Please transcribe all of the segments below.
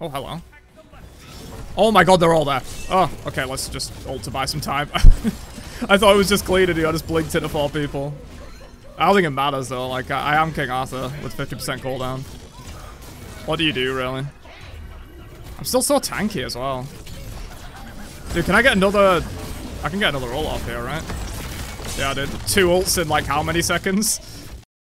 Oh, hello. Oh my god, they're all there. Oh, okay, let's just ult to buy some time. I thought it was just clean and I just blinked it to four people. I don't think it matters though, like, I, I am King Arthur with 50% cooldown. What do you do, really? I'm still so tanky as well. Dude, can I get another... I can get another ult off here, right? Yeah, did. Two ults in like how many seconds?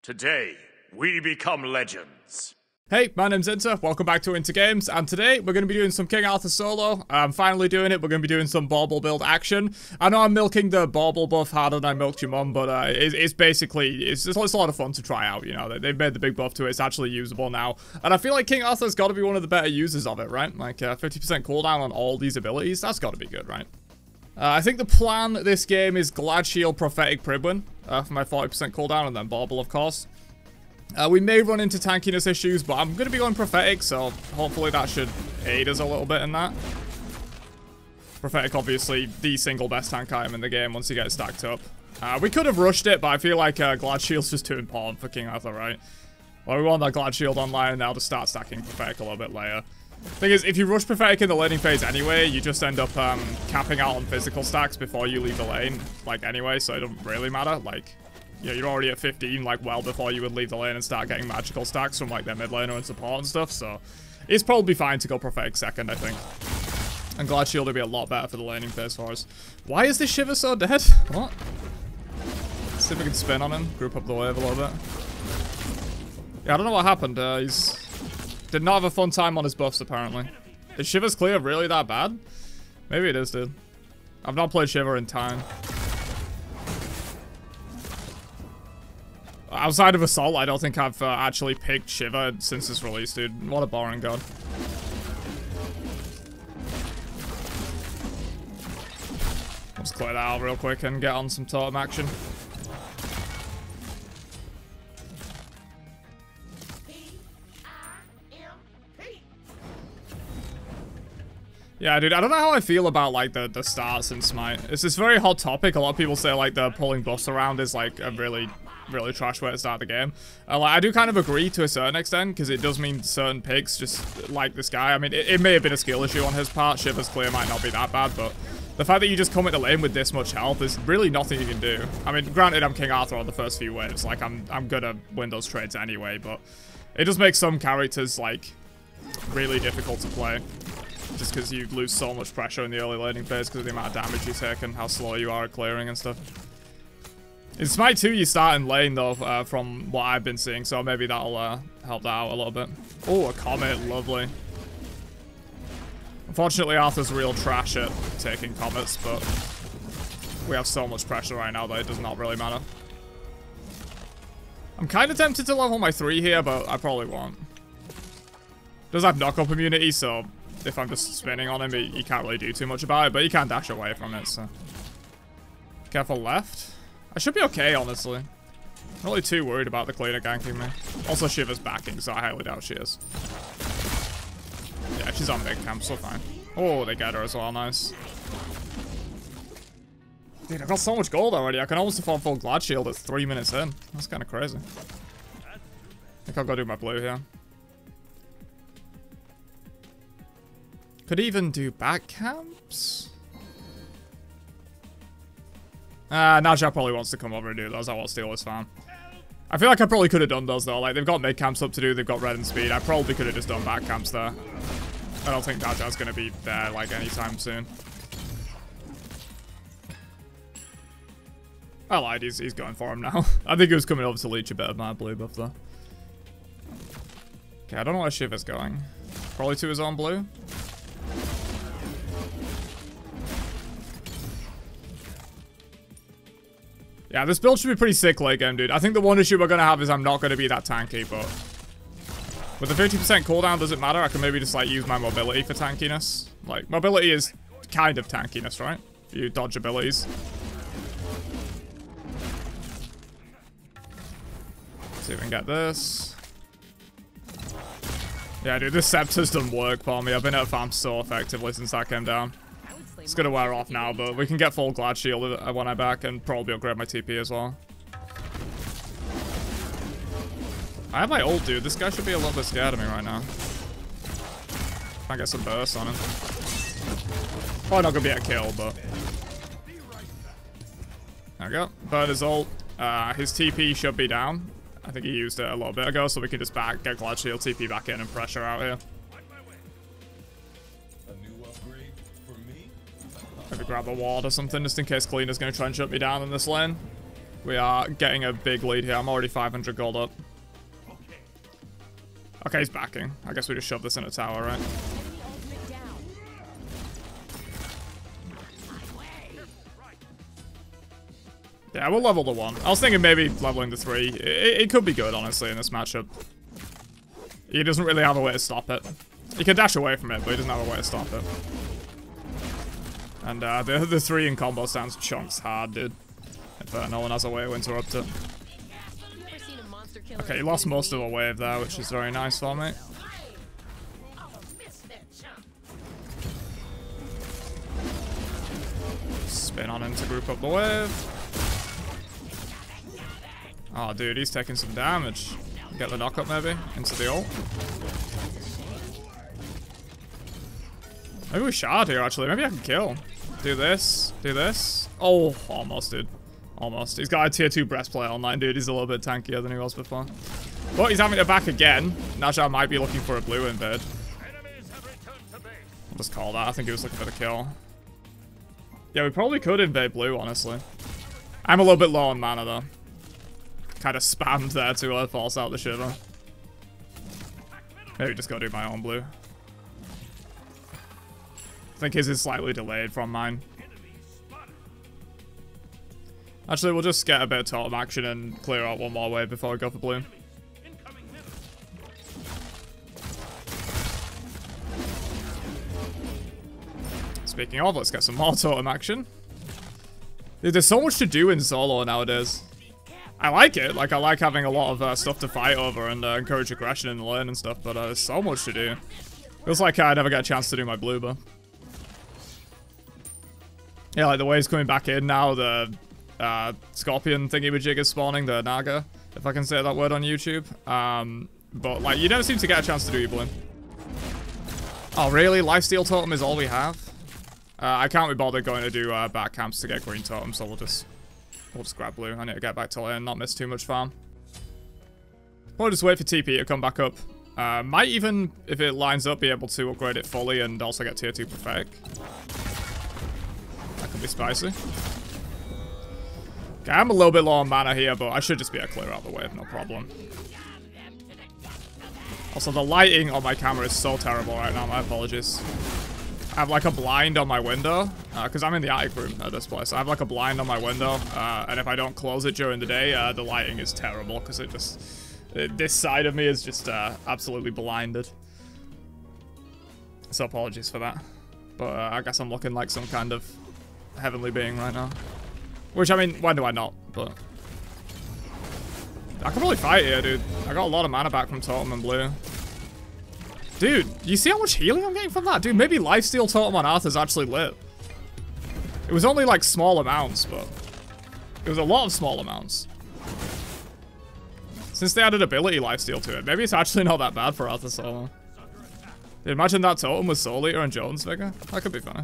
Today, we become legends. Hey, my name's Inter, welcome back to Inter Games, and today we're going to be doing some King Arthur solo. I'm finally doing it, we're going to be doing some Bauble build action. I know I'm milking the Bauble buff harder than I milked your mum, but uh, it's, basically, it's, it's, a lot of fun to try out, you know, they've made the big buff to it, it's actually usable now. And I feel like King Arthur's got to be one of the better users of it, right? Like 50% uh, cooldown on all these abilities, that's got to be good, right? Uh, I think the plan this game is Glad Shield Prophetic Pridwen uh, for my 40% cooldown, and then Bauble, of course. Uh, we may run into tankiness issues, but I'm going to be going Prophetic, so hopefully that should aid us a little bit in that. Prophetic, obviously, the single best tank item in the game once you get stacked up. Uh, we could have rushed it, but I feel like uh, Glad Shield's just too important for King Arthur, right? Well, we want that Glad Shield online, and now to start stacking Prophetic a little bit later. Thing is, if you rush Prophetic in the laning phase anyway, you just end up um, capping out on physical stacks before you leave the lane, like, anyway, so it doesn't really matter. Like, know, you're already at 15, like, well before you would leave the lane and start getting magical stacks from, like, their mid laner and support and stuff, so it's probably fine to go Prophetic second, I think. And Glad Shield would be a lot better for the laning phase for us. Why is this Shiva so dead? What? See if we can spin on him, group up the wave a little bit. Yeah, I don't know what happened. Uh, he's did not have a fun time on his buffs, apparently. Is Shiva's clear really that bad? Maybe it is, dude. I've not played Shiva in time. Outside of Assault, I don't think I've uh, actually picked Shiva since its release, dude. What a boring god. Let's clear that out real quick and get on some totem action. Yeah, dude, I don't know how I feel about, like, the, the starts in Smite. It's this very hot topic. A lot of people say, like, the pulling buffs around is, like, a really really trash way to start the game. Like, I do kind of agree to a certain extent, because it does mean certain picks, just like this guy. I mean, it, it, may have been a skill issue on his part. Shiva's clear might not be that bad, but the fact that you just come into lane with this much health is really nothing you can do. I mean, granted, I'm King Arthur on the first few waves. Like, I'm, I'm good at win those trades anyway, but it does make some characters, like, really difficult to play just because you lose so much pressure in the early laning phase because of the amount of damage you take and how slow you are at clearing and stuff. In Smite 2, you start in lane, though, uh, from what I've been seeing, so maybe that'll uh, help that out a little bit. Oh, a Comet, lovely. Unfortunately, Arthur's real trash at taking Comets, but we have so much pressure right now that it does not really matter. I'm kind of tempted to level my 3 here, but I probably won't. Does have knock-up immunity, so if I'm just spinning on him, he, he, can't really do too much about it, but he can't dash away from it, so. Careful left. I should be okay, honestly. Not really too worried about the Cliodhna ganking me. Also, Shiva's backing, so I highly doubt she is. Yeah, she's on big camp, so fine. Oh, they get her as well, nice. Dude, I've got so much gold already. I can almost afford full Glad Shield at three minutes in. That's kind of crazy. I think I'll go do my blue here. Could even do back camps? Ah, uh, Ne Zha probably wants to come over and do those. I won't steal this farm. I feel like I probably could have done those though. Like they've got mid camps up to do, they've got red and speed. I probably could have just done back camps there. I don't think Ne Zha's gonna be there like anytime soon. I lied, he's, he's going for him now. I think he was coming over to leech a bit of my blue buff though. Okay, I don't know where Shiva's going. Probably to his own blue. Yeah, this build should be pretty sick late game, dude. I think the one issue we're going to have is I'm not going to be that tanky, but... With the 50% cooldown, does it matter? I can maybe just, like, use my mobility for tankiness. Like, mobility is kind of tankiness, right? You dodge abilities. see if we can get this. Yeah, dude, this Scepter's done work for me. I've been at farm so effectively since that came down. It's gonna wear off now, but we can get full Glad Shield when I back and probably upgrade my TP as well. I have my ult, dude. This guy should be a little bit scared of me right now. I get some burst on him. Probably not gonna be a kill, but. There we go. Burn his ult. Uh, his TP should be down. I think he used it a little bit ago, so we can just back get Glad Shield, TP back in, and pressure out here. Maybe grab a ward or something, just in case Cliodhna's going to try and shut me down in this lane. We are getting a big lead here. I'm already 500 gold up. Okay, he's backing. I guess we just shove this in a tower, right? Yeah, we'll level the one. I was thinking maybe leveling the three. It, it, could be good, honestly, in this matchup. He doesn't really have a way to stop it. He can dash away from it, but he doesn't have a way to stop it. And uh, the, the three in combo stands chunks hard, dude. If uh, no one has a way to interrupt. Okay, he lost most of the wave there, which is very nice for me. Spin on him to group up the wave. Oh, dude, he's taking some damage. Get the knock up maybe into the ult. Maybe we shard here, actually. Maybe I can kill. Do this. Do this. Oh, almost, dude. Almost. He's got a tier 2 breastplate online, dude. He's a little bit tankier than he was before. But he's having to back again. Ne Zha might be looking for a blue invade. I'll just call that. I think he was looking for the kill. Yeah, we probably could invade blue, honestly. I'm a little bit low on mana, though kind of spammed there to uh, force out the Shiva. Maybe just go do my own blue. I think his is slightly delayed from mine. Actually, we'll just get a bit of totem action and clear out one more way before we go for blue. Speaking of, let's get some more totem action. Dude, there's so much to do in solo nowadays. I like it. Like, I like having a lot of uh, stuff to fight over and uh, encourage aggression in the lane and stuff, but uh, there's so much to do. Feels like I never get a chance to do my blue, but... Yeah, like the wave's coming back in now, the uh, scorpion thingy jig is spawning, the naga, if I can say that word on YouTube. Um, but, like, you never seem to get a chance to do blue. Oh, really? Lifesteal totem is all we have? Uh, I can't be bothered going to do uh, back camps to get green totem, so we'll just We'll just grab blue. I need to get back to lane and not miss too much farm. We'll just wait for TP to come back up. Uh, might even, if it lines up, be able to upgrade it fully and also get tier 2 prophetic. Be spicy. Okay, I'm a little bit low on mana here, but I should just be able to clear out the wave, no problem. Also, the lighting on my camera is so terrible right now, my apologies. I have like a blind on my window, because uh, I'm in the attic room at this place. I have like a blind on my window, uh, and if I don't close it during the day, uh, the lighting is terrible, because it just... It, this side of me is just uh, absolutely blinded. So apologies for that. But uh, I guess I'm looking like some kind of heavenly being right now. Which, I mean, why do I not? But... I can probably fight here, dude. I got a lot of mana back from Totem and Blue. Dude, you see how much healing I'm getting from that? Dude, maybe Lifesteal Totem on Arthur's actually lit. It was only like small amounts, but it was a lot of small amounts. Since they added ability lifesteal to it, maybe it's actually not that bad for Arthur Solo. Imagine that totem was Soul Eater and Jones Vigor. That could be funny.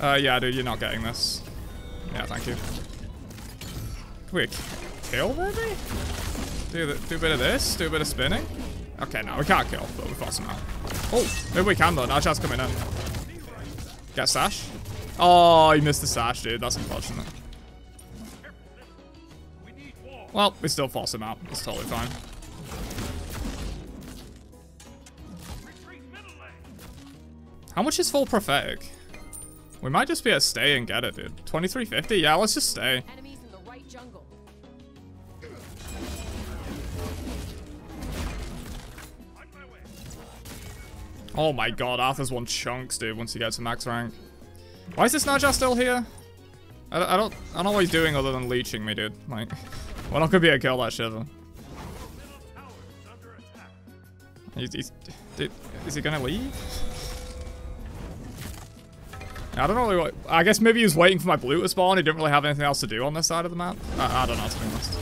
Uh, yeah, dude, you're not getting this. Yeah, thank you. Quick. Kill, maybe? Do, the, do a bit of this, do a bit of spinning. Okay, no, we can't kill, but we force him out. Oh, maybe we can though. Now Chad's coming in. Get Sash. Oh, he missed the Sash, dude. That's unfortunate. Well, we still force him out. It's totally fine. How much is full prophetic? We might just be to stay and get it, dude. 2350? Yeah, let's just stay. Oh my god, Arthur's one chunks, dude, once he gets to max rank. Why is this Ne Zha still here? I, I, don't I don't know what he's doing other than leeching me, dude. Like, we're not gonna be able to kill that Shiva. He's, he's, dude, is he gonna leave? I don't know. What, I guess maybe he was waiting for my blue to spawn. He didn't really have anything else to do on this side of the map. I, I don't know, to be honest.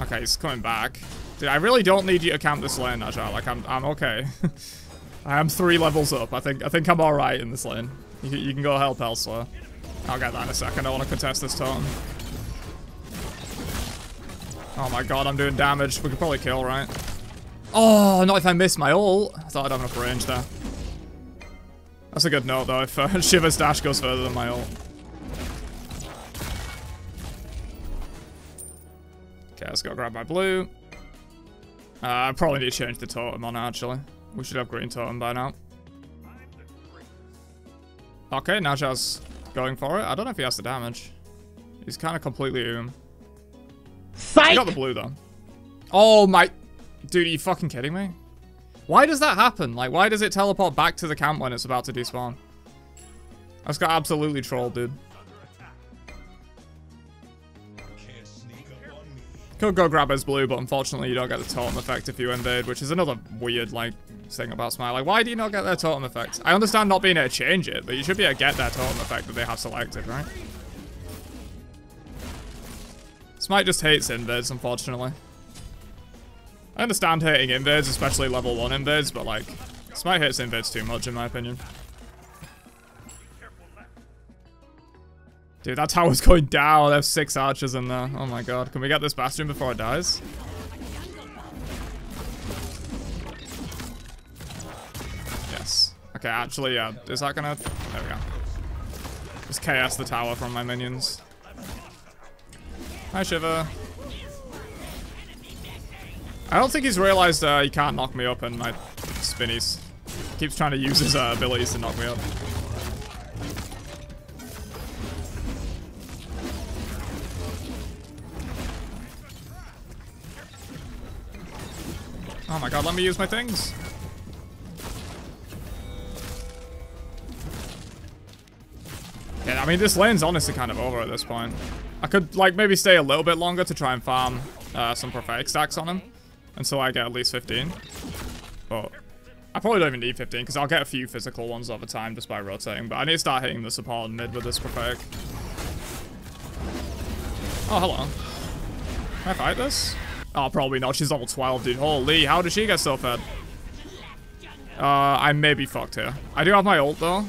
Okay, he's coming back. Dude, I really don't need you to camp this lane, Ne Zha. Like, I'm, I'm okay. I am three levels up. I think I think I'm alright in this lane. You, can- you can go help elsewhere. I'll get that in a second. I want to contest this totem. Oh my god, I'm doing damage. We could probably kill, right? Oh, not if I miss my ult. I thought I'd have enough range there. That's a good note, though, if uh, Shiva's dash goes further than my ult. Okay, let's go grab my blue. Uh, I probably need to change the totem on, actually. We should have green totem by now. Okay, Ne Zha's going for it. I don't know if he has the damage. He's kind of completely oom. He got the blue, though. Oh, my... Dude, are you fucking kidding me? Why does that happen? Like, why does it teleport back to the camp when it's about to despawn? I just got absolutely trolled, dude. Could go grab his blue, but unfortunately you don't get the totem effect if you invade, which is another weird, like, thing about Smite. Like, why do you not get their totem effect? I understand not being able to change it, but you should be able to get their totem effect that they have selected, right? Smite just hates invades, unfortunately. I understand hating invades, especially level 1 invades, but, like, Smite hates invades too much, in my opinion. Dude, that tower's going down. There's six archers in there. Oh my god. Can we get this bastion before it dies? Yes. Okay, actually, yeah. Is that gonna... There we go. Just chaos the tower from my minions. Hi, Shiva. I don't think he's realized uh, he can't knock me up in my spinnies. Keeps trying to use his uh, abilities to knock me up. Oh my god, let me use my things. Yeah, I mean, this lane's honestly kind of over at this point. I could, like, maybe stay a little bit longer to try and farm uh, some prophetic stacks on him until I get at least 15. But I probably don't even need 15 because I'll get a few physical ones over time just by rotating. But I need to start hitting the support mid with this prophetic. Oh, hello. Can I fight this? Oh, probably not. She's level 12, dude. Holy, how did she get so fed? Uh, I may be fucked here. I do have my ult, though.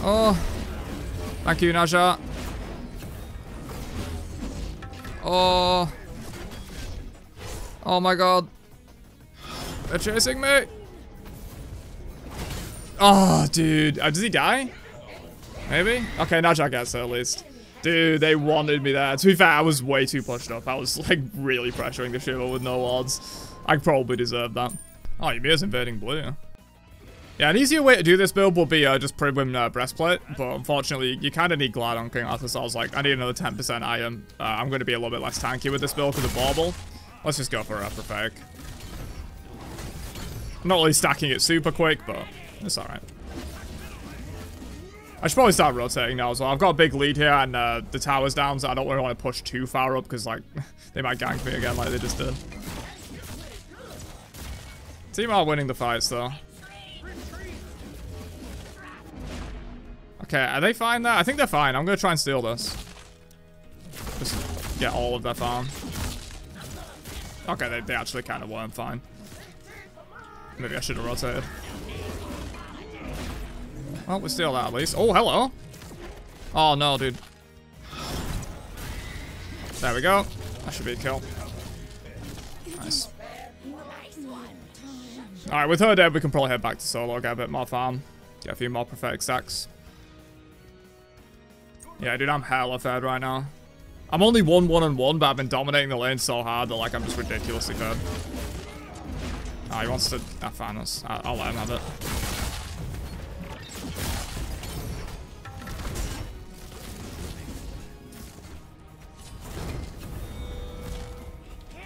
Oh. Thank you, Ne Zha. Oh. Oh my god. They're chasing me. Oh, dude. Uh, does he die? Maybe? Okay, Ne Zha gets it at least. Dude, they wanted me there. To be fair, I was way too pushed up. I was, like, really pressuring the Shiva with no odds. I probably deserved that. Oh, Ymir's invading blue. Yeah, an easier way to do this build would be uh, just Pridwen uh, Breastplate, but unfortunately, you kind of need Glad on King Arthur, so I was like, I need another 10% iron. Uh, I'm going to be a little bit less tanky with this build because of Bauble. Let's just go for a Prophetic. Not really stacking it super quick, but it's alright. I should probably start rotating now as well. I've got a big lead here, and uh, the tower's down, so I don't really want to push too far up, because, like, they might gank me again like they just did. Team are winning the fights, though. Okay, are they fine there? I think they're fine. I'm gonna try and steal this. Just get all of their farm. Okay, they, they actually kind of weren't fine. Maybe I should have rotated. Well, we steal that at least. Oh, hello. Oh, no, dude. There we go. That should be a kill. Nice. Alright, with her dead, we can probably head back to solo, get a bit more farm. Get a few more prophetic stacks. Yeah, dude, I'm hella fed right now. I'm only 1 1 and 1, but I've been dominating the lane so hard that like I'm just ridiculously fed. Ah, he wants to. Ah, fine. That's, I, I'll let him have it.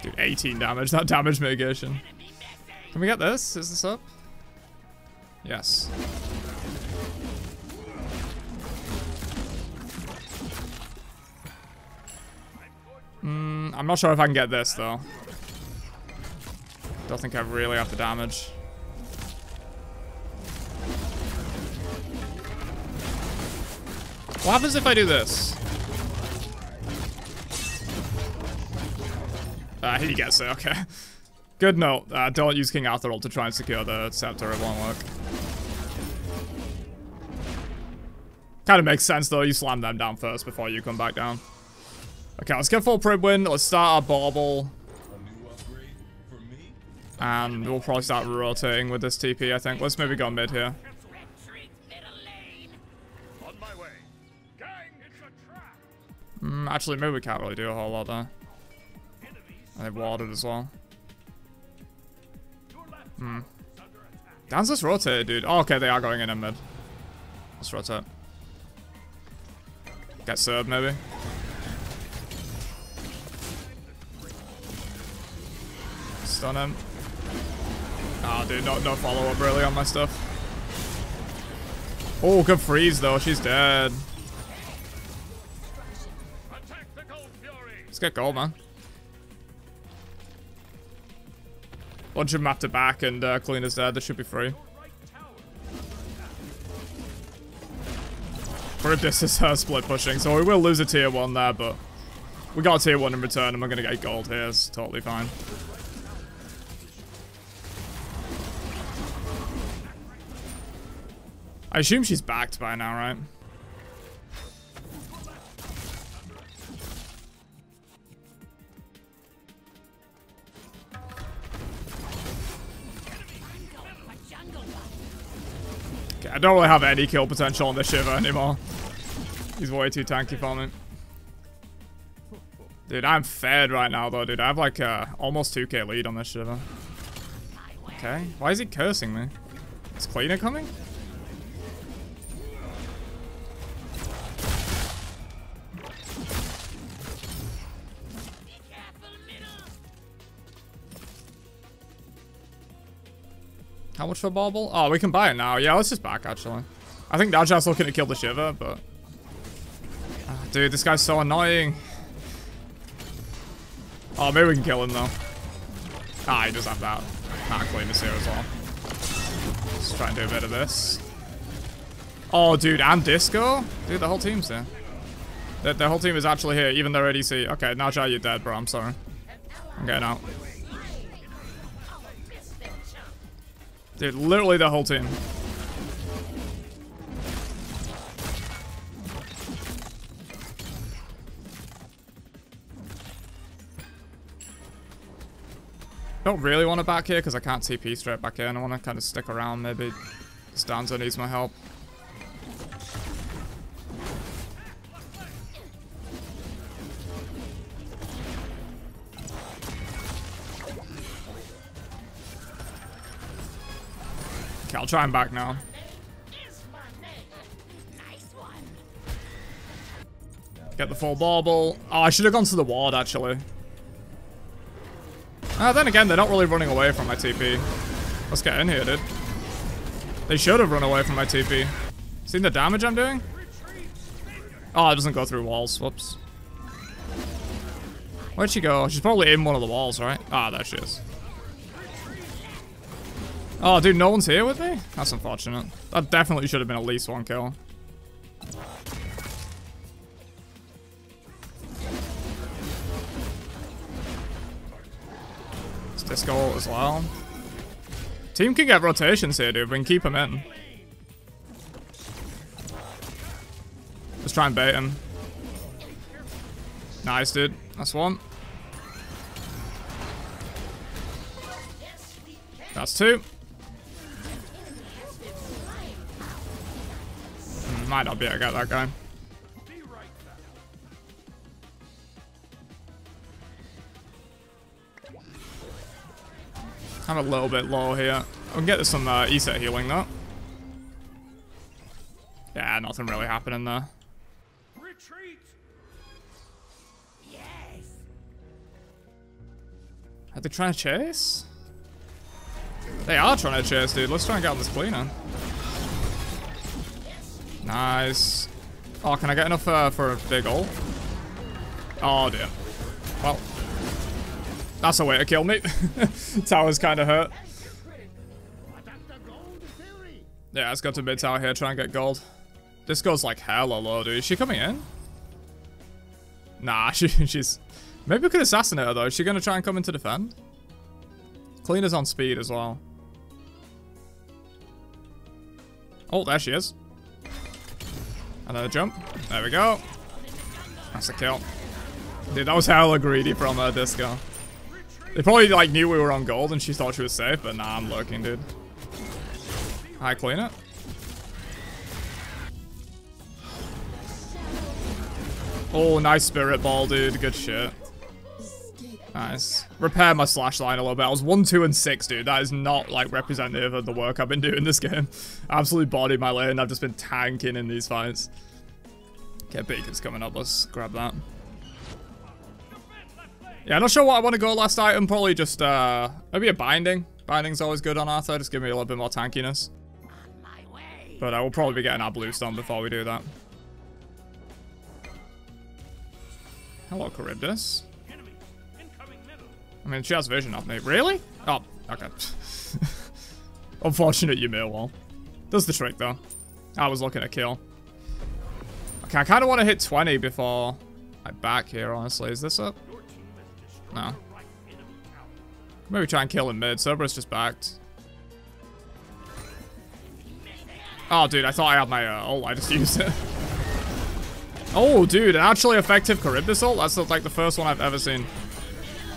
Dude, 18 damage. That damage mitigation. Can we get this? Is this up? Yes. Mm, I'm not sure if I can get this, though. Don't think I really have the damage. What happens if I do this? Ah, uh, he gets it, okay. Good note, uh, don't use King Arthur ult to try and secure the scepter, it won't work. Kind of makes sense though, you slam them down first before you come back down. Okay, let's get full Pridwen. Let's start our bauble. And we'll probably start rotating with this TP, I think. Let's maybe go mid here. Mm, actually, maybe we can't really do a whole lot there. They've warded as well. Hmm. Dan's just rotate, dude. Oh, okay, they are going in in mid. Let's rotate. Get served, maybe. Stun him. Oh, dude, no, no follow-up really on my stuff. Oh, good freeze, though. She's dead. Let's get gold, man. Bunch of map to back and uh, clean is dead. This should be free. For this is her split pushing, so we will lose a tier 1 there, but we got a tier 1 in return and we're going to get gold here. It's totally fine. I assume she's backed by now, right? Okay, I don't really have any kill potential on this Shiva anymore. He's way too tanky for me. Dude, I'm fed right now though, dude. I have like uh, almost 2k lead on this Shiva. Okay, why is he cursing me? Is Cliodhna coming? How much for a bauble? Oh, we can buy it now. Yeah, let's just back, actually. I think Daja's looking to kill the Shiva, but... Oh, dude, this guy's so annoying. Oh, maybe we can kill him, though. Ah, he does have that. Not clean this here as well. Let's try and do a bit of this. Oh, dude, and Disco? Dude, the whole team's there. The, the whole team is actually here, even though ADC. Okay, Ne Zha, you're dead, bro. I'm sorry. I'm getting out. Dude, literally the whole team. Don't really want to back here because I can't TP straight back in. I want to kind of stick around. Maybe Stanza needs my help. I'll try and back now. Get the full bauble. Oh, I should have gone to the ward, actually. Ah, then again, they're not really running away from my TP. Let's get in here, dude. They should have run away from my TP. Seen the damage I'm doing? Oh, it doesn't go through walls. Whoops. Where'd she go? She's probably in one of the walls, right? Ah, there she is. Oh, dude, no one's here with me? That's unfortunate. That definitely should have been at least one kill. It's disco as well. Team can get rotations here, dude. We can keep him in. Let's try and bait him. Nice, dude. That's one. That's two. Might not be able to get that guy. I'm a little bit low here. I can get this some uh, ESET healing though. Yeah, nothing really happening there. Retreat. Yes. Are they trying to chase? They are trying to chase, dude. Let's try and get on this Cliodhna. Nice. Oh, can I get enough uh, for a big ult? Oh, dear. Well, that's a way to kill me. Tower's kind of hurt. Yeah, let's go to mid tower here, try and get gold. This goes like hella low, dude. Is she coming in? Nah, she, she's Maybe we could assassinate her though. Is she gonna try and come into defend? Cliodhna's on speed as well. Oh, there she is. Another jump. There we go. That's a kill. Dude, that was hella greedy from her disco. They probably like knew we were on gold and she thought she was safe, but nah, I'm lurking, dude. I clean it. Oh, nice spirit ball, dude. Good shit. Nice. Repair my slash line a little bit. I was 1, 2, and 6, dude. That is not, like, representative of the work I've been doing this game. Absolutely bodied my lane. I've just been tanking in these fights. Okay, Beacon's coming up. Let's grab that. Yeah, I'm not sure what I want to go last item. Probably just, uh, maybe a Binding. Binding's always good on Arthur. Just give me a little bit more tankiness. But I uh, will probably be getting our Bluestone before we do that. Hello, Charybdis. I mean, she has vision of me. Really? Oh, okay. Unfortunate Ymir Does the trick, though. I was looking to kill. Okay, I kind of want to hit 20 before I back here, honestly. Is this up? No. Maybe try and kill him mid. Cerberus just backed. Oh, dude, I thought I had my uh, ult. I just used it. oh, dude, an actually effective Charybdis ult? That's like the first one I've ever seen.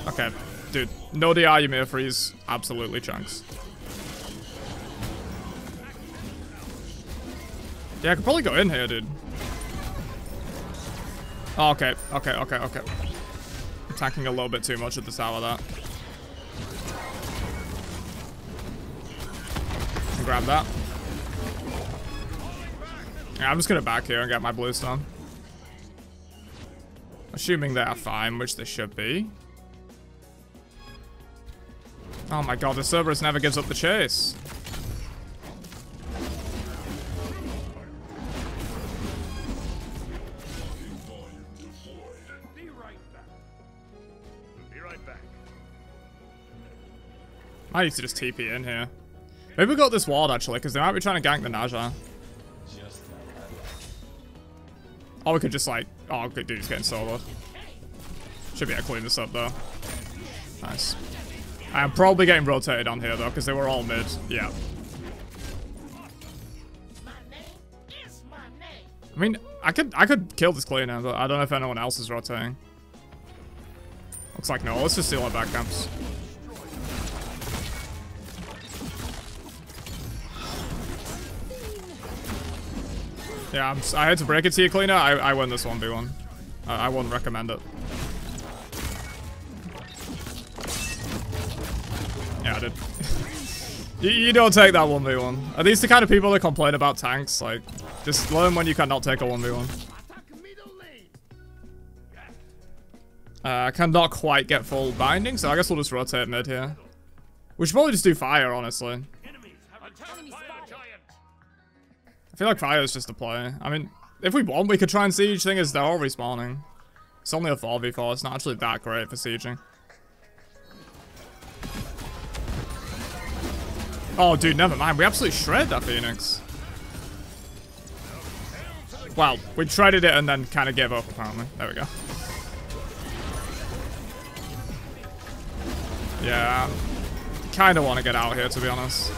Okay, Dude, no DI Ymir freeze. Absolutely chunks. Yeah, I could probably go in here, dude. Oh, okay, okay, okay, okay. Attacking a little bit too much at the of that. Grab that. Yeah, I'm just gonna back here and get my bluestone. Assuming they are fine, which they should be. Oh my god, the Cerberus never gives up the chase. I need to just TP in here. Maybe we got this ward actually, because they might be trying to gank the Zha. Or we could just like, oh, good dude's getting soloed. Should be able to clean this up though. Nice. I'm probably getting rotated on here though, because they were all mid. Yeah. I mean, I could I could kill this Cliodhna, but I don't know if anyone else is rotating. Looks like no. Let's just steal our back camps. Yeah, I'm, i had to break it to you, Cliodhna. I, I win this 1v1. I, I wouldn't recommend it. You, you, don't take that 1v1. Are these the kind of people that complain about tanks? Like, just learn when you cannot take a 1v1. Uh, I cannot quite get full binding, so I guess we'll just rotate mid here. We should probably just do fire, honestly. I feel like fire is just a play. I mean, if we want, we could try and siege. Thing is, they're all respawning. It's only a 4v4. It's not actually that great for sieging. Oh, dude, never mind. We absolutely shredded that Phoenix. Well, we shredded it and then kind of gave up, apparently. There we go. Yeah, kind of want to get out here, to be honest.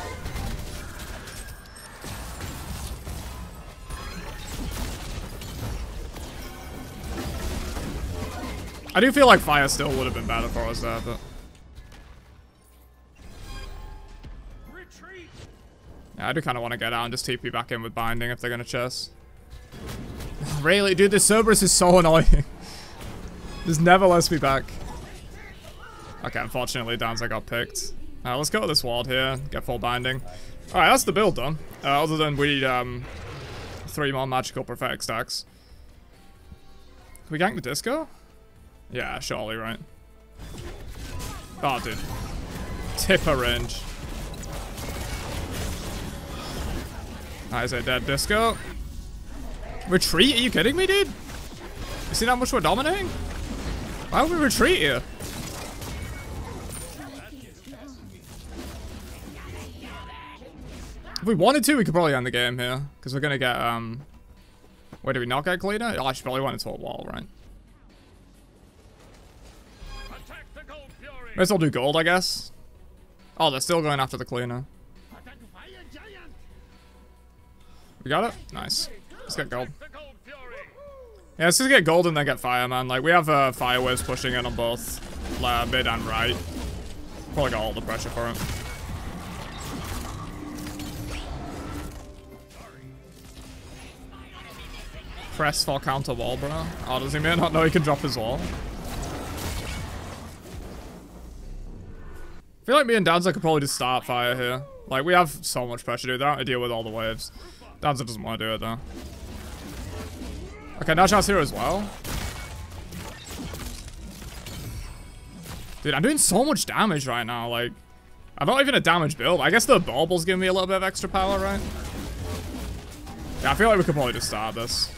I do feel like fire still would have been better for us there, but... I do kind of want to get out and just TP back in with Binding if they're going to chase. really? Dude, this Cerberus is so annoying. This never lets me back. Okay, unfortunately, Danza got picked. Uh, let's go to this ward here, get full Binding. Alright, that's the build done. Uh, other than we need um, three more magical prophetic stacks. Can we gank the disco? Yeah, surely, right? Oh, dude. Tipper range. Is a dead disco. Retreat? Are you kidding me, dude? You see how much we're dominating? Why would we retreat here? If we wanted to, we could probably end the game here. Because we're going to get, um... Where do we not get Cliodhna? Oh, I should probably went into a wall, right? May as well do gold, I guess. Oh, they're still going after the Cliodhna. We got it? Nice. Let's get gold. Yeah, let's just get gold and then get fire, man. Like, we have uh, fire waves pushing in on both uh, mid and right. Probably got all the pressure for it. Press for counter wall, bro. Oh, does he may not know he can drop his wall? I feel like me and Danza could probably just start fire here. Like, we have so much pressure, dude. They don't have to deal with all the waves. Danza doesn't want to do it, though. Okay, Ne Zha's here as well. Dude, I'm doing so much damage right now. Like, I'm not even a damage build. I guess the bauble's giving me a little bit of extra power, right? Yeah, I feel like we could probably just start this.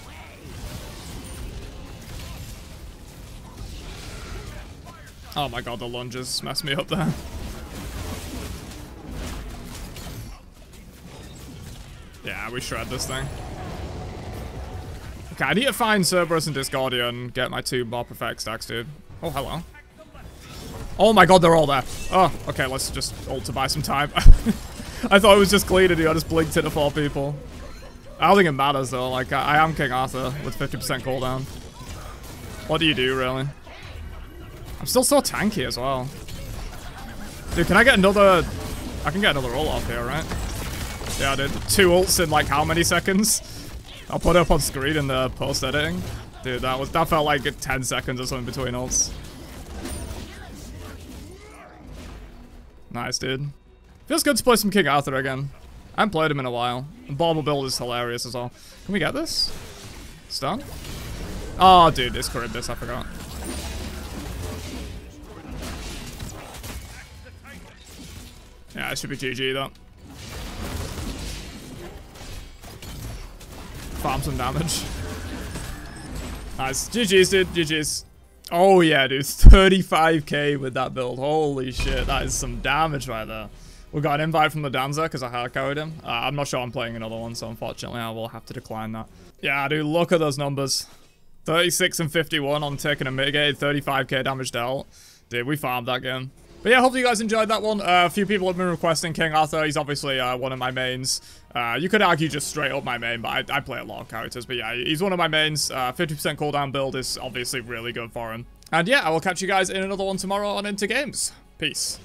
Oh my god, the lunges messed me up there. Yeah, we shred this thing. Okay, I need to find Cerberus and Discordia and get my two more perfect stacks, dude. Oh, hello. Oh my god, they're all there. Oh, okay, let's just ult to buy some time. I thought it was just clean, dude. I just blinked it to four people. I don't think it matters, though. Like, I, I am King Arthur with 50% cooldown. What do you do, really? I'm still so tanky as well. Dude, can I get another... I can get another roll off here, right? Yeah, did. Two ults in like how many seconds? I'll put it up on screen in the post-editing. Dude, that was that felt like 10 seconds or something between ults. Nice, dude. Feels good to play some King Arthur again. I haven't played him in a while. The bauble build is hilarious as well. Can we get this? Stun? Oh, dude, it's Charybdis, I forgot. Yeah, it should be GG, though. Farm some damage. Nice. GG's, dude. GG's. Oh, yeah, dude. 35k with that build. Holy shit. That is some damage right there. We got an invite from the Danza because I hard carried him. Uh, I'm not sure I'm playing another one, so unfortunately I will have to decline that. Yeah, dude, look at those numbers. 36 and 51 on taking a mitigated 35k damage dealt. Dude, we farmed that game. But yeah, hopefully you guys enjoyed that one. Uh, a few people have been requesting King Arthur. He's obviously uh, one of my mains. Uh, you could argue just straight up my main, but I, I, play a lot of characters. But yeah, he's one of my mains. 50% uh, cooldown build is obviously really good for him. And yeah, I will catch you guys in another one tomorrow on Inter Games. Peace.